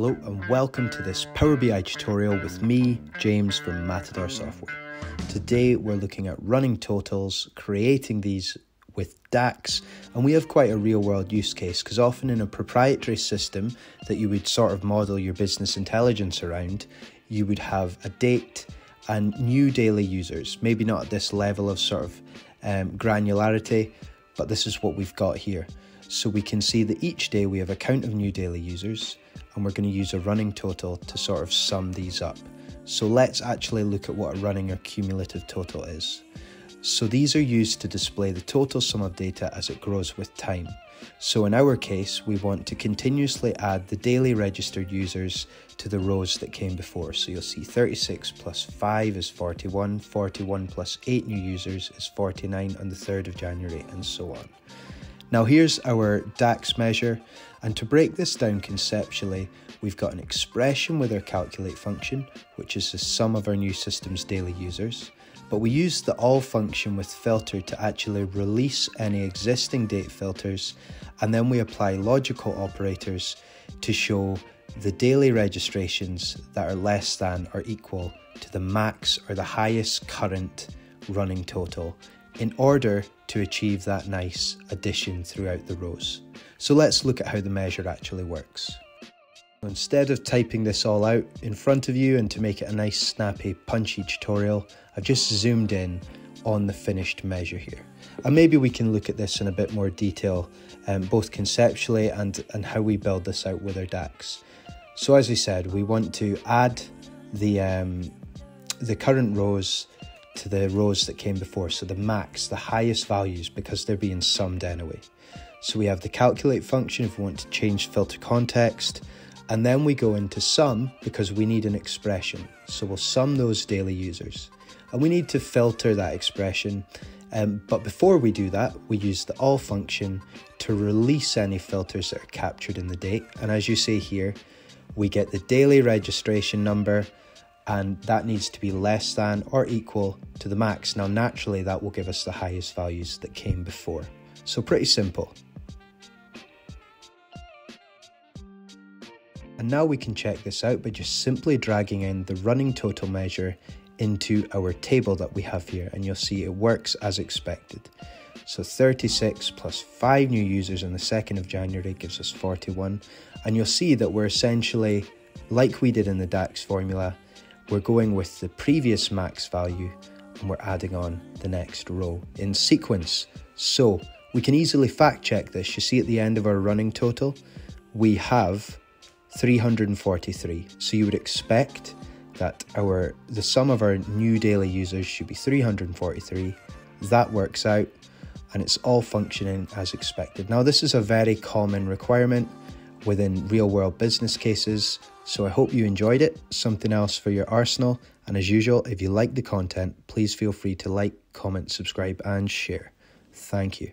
Hello and welcome to this Power BI tutorial with me, James from Matador Software. Today we're looking at running totals, creating these with DAX, and we have quite a real world use case because often in a proprietary system that you would sort of model your business intelligence around, you would have a date and new daily users, maybe not at this level of sort of um, granularity, but this is what we've got here. So we can see that each day we have a count of new daily users and we're going to use a running total to sort of sum these up. So let's actually look at what a running or cumulative total is. So these are used to display the total sum of data as it grows with time. So in our case, we want to continuously add the daily registered users to the rows that came before. So you'll see 36 plus 5 is 41, 41 plus 8 new users is 49 on the 3rd of January, and so on. Now here's our DAX measure, and to break this down conceptually, we've got an expression with our calculate function, which is the sum of our new system's daily users, but we use the all function with filter to actually release any existing date filters, and then we apply logical operators to show the daily registrations that are less than or equal to the max or the highest current running total in order to achieve that nice addition throughout the rows. So let's look at how the measure actually works. Instead of typing this all out in front of you and to make it a nice snappy punchy tutorial, I've just zoomed in on the finished measure here. And maybe we can look at this in a bit more detail, um, both conceptually and, and how we build this out with our DAX. So as we said, we want to add the, um, the current rows to the rows that came before. So the max, the highest values, because they're being summed anyway. So we have the calculate function if we want to change filter context. And then we go into sum because we need an expression. So we'll sum those daily users. And we need to filter that expression. Um, but before we do that, we use the all function to release any filters that are captured in the date. And as you see here, we get the daily registration number and that needs to be less than or equal to the max. Now, naturally, that will give us the highest values that came before. So, pretty simple. And now we can check this out by just simply dragging in the running total measure into our table that we have here, and you'll see it works as expected. So 36 plus 5 new users on the 2nd of January gives us 41, and you'll see that we're essentially, like we did in the DAX formula, we're going with the previous max value and we're adding on the next row in sequence. So we can easily fact check this. You see at the end of our running total, we have 343. So you would expect that our the sum of our new daily users should be 343. That works out and it's all functioning as expected. Now this is a very common requirement within real world business cases. So I hope you enjoyed it, something else for your arsenal. And as usual, if you like the content, please feel free to like, comment, subscribe, and share. Thank you.